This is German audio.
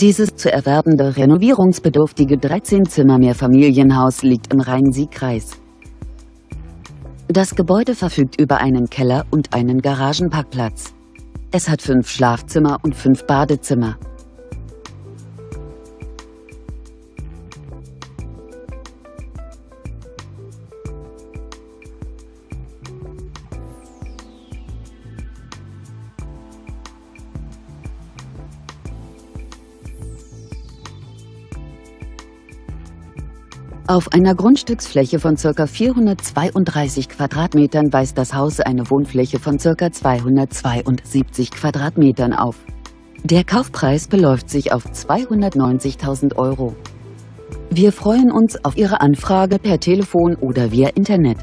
Dieses zu erwerbende renovierungsbedürftige 13-Zimmer-Mehrfamilienhaus liegt im Rhein-Sieg-Kreis. Das Gebäude verfügt über einen Keller und einen Garagenparkplatz. Es hat fünf Schlafzimmer und fünf Badezimmer. Auf einer Grundstücksfläche von ca. 432 Quadratmetern weist das Haus eine Wohnfläche von ca. 272 Quadratmetern auf. Der Kaufpreis beläuft sich auf 290.000 Euro. Wir freuen uns auf Ihre Anfrage per Telefon oder via Internet.